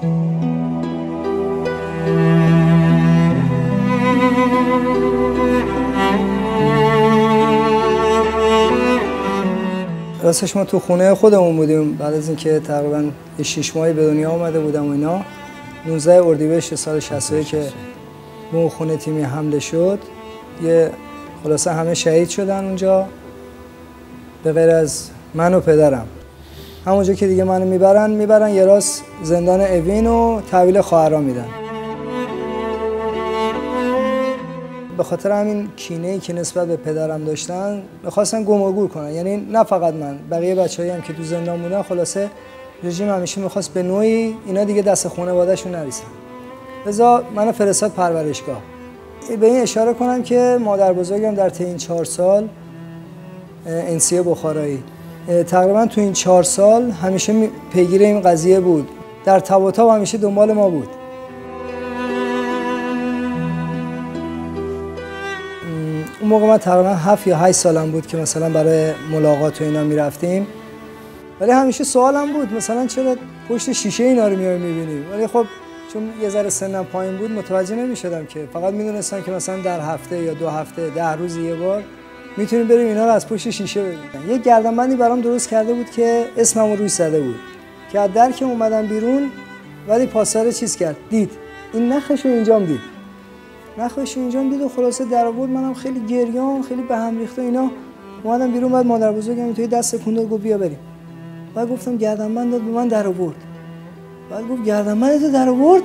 راستش ما تو خونه خودمون بودیم بعد از اینکه تقریبا 6 ماهی به دنیا آمده بودم و اینا. 19 اردیبهشت سال 61 که اون خونه تیمی حمله شد یه خلاصه همه شهید شدن اونجا. به غیر از من و پدرم. همونجا که دیگه منو می‌برن می‌برن یه راست زندان اوین و تحویل خواهرام میدن. به خاطر همین کینه ای که نسبت به پدرم داشتن می‌خواستن گم و کنن. یعنی نه فقط من بقیه بچه‌ای هم که تو زندان بودن خلاصه رژیم همیشه می‌خواست به نوعی اینا دیگه دست خانواده‌شون نریسن لذا منو فرستاد پرورشگاه. به این اشاره کنم که مادر بزرگم در طی این چهار سال انسیه بخارایی. تقریبا تو این چهار سال همیشه پیگیر این قضیه بود. در تباتا همیشه دنبال ما بود. اون موقع من تقریبا هفت یا هشت سالم بود که مثلا برای ملاقات و اینا می‌رفتیم. ولی همیشه سوالم بود مثلا چرا پشت شیشه اینا رو میای می‌بینیم ولی خب چون یه ذره سنم پایین بود متوجه نمی‌شدم که. فقط می‌دونستم که مثلا در هفته یا دو هفته ده روز یه بار می‌تونیم بریم اینا رو از پشت شیشه ببینیم. یه گردنبندی برام درست کرده بود که اسممو روی زده بود. که از در که اومدم بیرون ولی پاسار چیز کرد؟ دید. این نخش رو اینجام دید. نخش اینجام دید و خلاصه در آورد. منم خیلی گریان خیلی به هم ریخته اینا. اومدم بیرون بعد مادر بزرگم توی دست کندو گفت بیا بریم. بعد گفتم گردنبند داد به من در آورد. بعد گفت گردنبند تو در آورد؟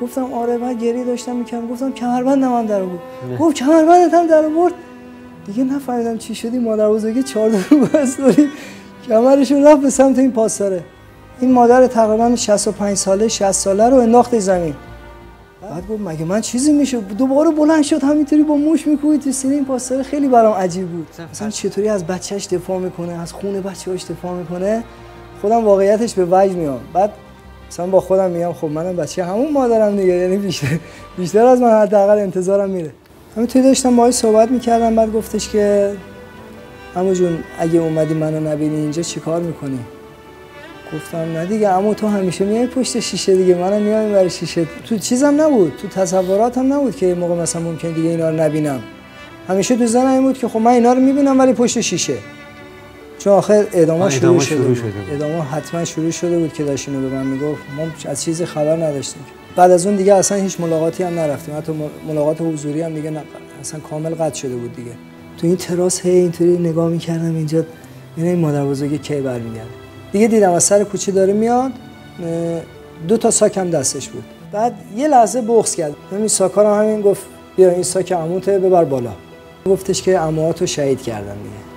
گفتم آره بعد گریه داشتم می‌کنم گفتم کمربندم هم در آورد. گفت کمربندت هم در آورد؟ دیگه نفهمیدم چی شدی مادر بزرگی چهار دور بس داری. کمرشون رفت به سمت این پاساره این مادر تقریبا 65 ساله 60 ساله رو انداخت زمین. بعد گفت مگه من چیزی میشه؟ دوباره بلند شد همینطوری با موش میکوبید تو سینه این پاساره خیلی برام عجیب بود. مثلا چطوری از بچهش دفاع می‌کنه از خون بچه‌هاش دفاع می‌کنه؟ خودم واقعیتش به وجه میام. بعد مثلا با خودم میگم خب منم بچه همون مادرم دیگه یعنی بیشتر بیشتر از من حداقل انتظارم میره. همینطوری داشتم باهاش صحبت می‌کردم بعد گفتش که عمو جون اگه اومدی منو نبینی اینجا چیکار می‌کنی؟ گفتم نه دیگه عمو تو همیشه میای پشت شیشه دیگه منم میام برای شیشه. تو چیزم نبود تو تصوراتم نبود که موقع مثلا ممکن دیگه اینا رو نبینم. همیشه تو ذهنم بود که خب من اینا رو می‌بینم ولی پشت شیشه. چون آخر اعدام شروع, شده, شروع شده اعدام حتما شروع شده بود که داشت اینو به من می‌گفت. ما از چیزی خبر نداشتیم. بعد از اون دیگه اصلا هیچ ملاقاتی هم نرفتیم. حتی ملاقات حضوری هم دیگه اصلا کامل قطع شده بود دیگه. تو این تراس هی اینطوری نگاه می‌کردم اینجا. یعنی این مادر بزرگ کی برمیگرده. دیگه دیدم از سر کوچه داره میاد دو تا ساک هم دستش بود. بعد یه لحظه بغض کرد. همین ساکا همین گفت بیا این ساک عموته ببر بالا. گفتش که عموهاتو شهید کردن دیگه.